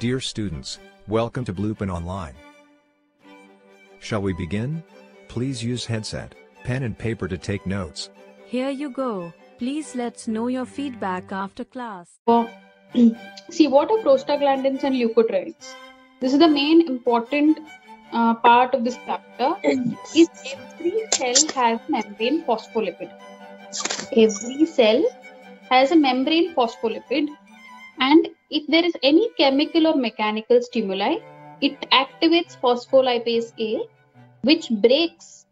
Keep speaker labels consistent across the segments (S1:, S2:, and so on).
S1: Dear students, welcome to Bluepen Online. Shall we begin? Please use headset, pen and paper to take notes.
S2: Here you go. Please let's know your feedback after class.
S3: So, see what are prostaglandins and leukotrienes. This is the main important uh, part of this chapter. is every cell has membrane phospholipid. Every cell has a membrane phospholipid, and if there is any chemical or mechanical stimuli, it activates phospholipase A, which breaks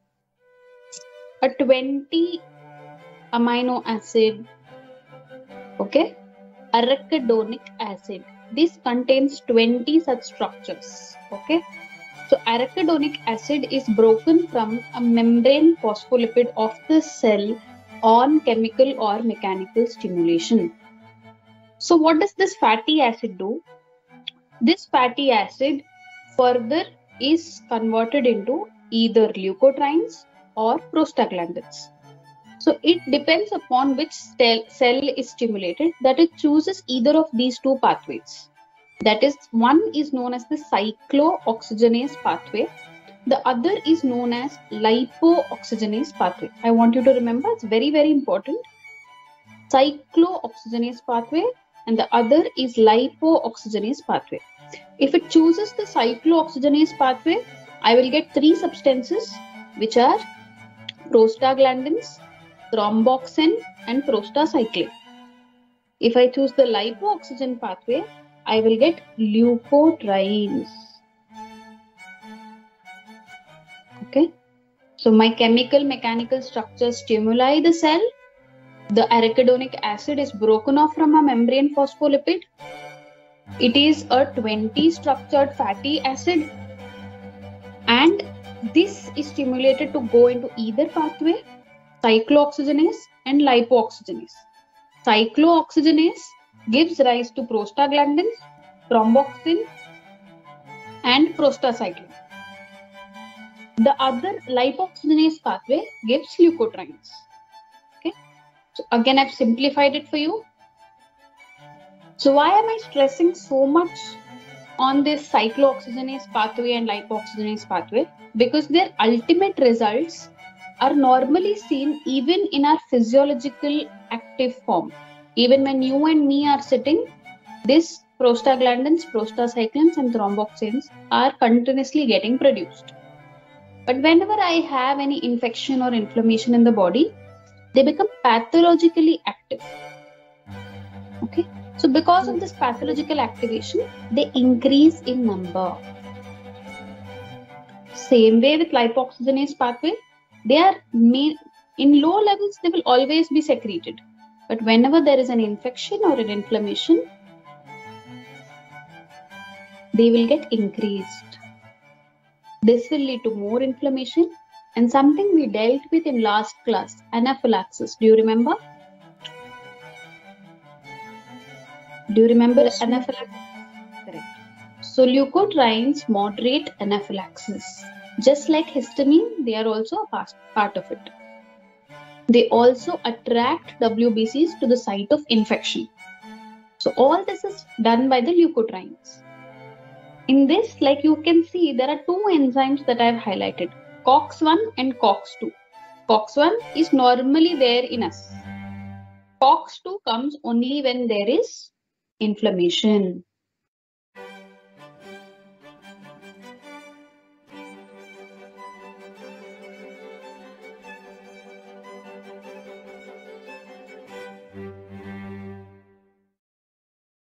S3: a 20 amino acid. Okay, arachidonic acid. This contains 20 such structures. Okay, so arachidonic acid is broken from a membrane phospholipid of the cell on chemical or mechanical stimulation. So, what does this fatty acid do? This fatty acid further is converted into either leukotrienes or prostaglandins. So, it depends upon which cell, is stimulated that it chooses either of these two pathways. That is, one is known as the cyclooxygenase pathway the other is known as lipooxygenase pathway. I want you to remember it's very, very important. Cyclooxygenase pathway and the other is lipooxygenase pathway. If it chooses the cyclooxygenase pathway, I will get three substances which are prostaglandins, thromboxane, and prostacyclin. If I choose the lipooxygen pathway, I will get leukotrienes. Okay. So my chemical mechanical structure stimuli the cell. The arachidonic acid is broken off from a membrane phospholipid. It is a 20 structured fatty acid. And this is stimulated to go into either pathway, cyclooxygenase and lipooxygenase. Cyclooxygenase gives rise to prostaglandins, thromboxane, and prostacyclin. The other lipooxygenase pathway gives leukotrienes. So again, I've simplified it for you. So why am I stressing so much on this cyclooxygenase pathway and lipooxygenase pathway? Because their ultimate results are normally seen even in our physiological active form. Even when you and me are sitting, this prostaglandins, prostacyclins, and thromboxanes are continuously getting produced. But whenever I have any infection or inflammation in the body, they become pathologically active. Okay. So because of this pathological activation, they increase in number. Same way with lipooxygenase pathway, they are main, in low levels, they will always be secreted. But whenever there is an infection or an inflammation, they will get increased. This will lead to more inflammation and something we dealt with in last class, anaphylaxis. Do you remember? Do you remember yes, anaphylaxis? Correct. So leukotrienes moderate anaphylaxis. Just like histamine, they are also a part of it. They also attract WBCs to the site of infection. So all this is done by the leukotrienes in this, like you can see, there are two enzymes that I've highlighted, COX-1 and COX-2. COX-1 is normally there in us. COX-2 comes only when there is inflammation.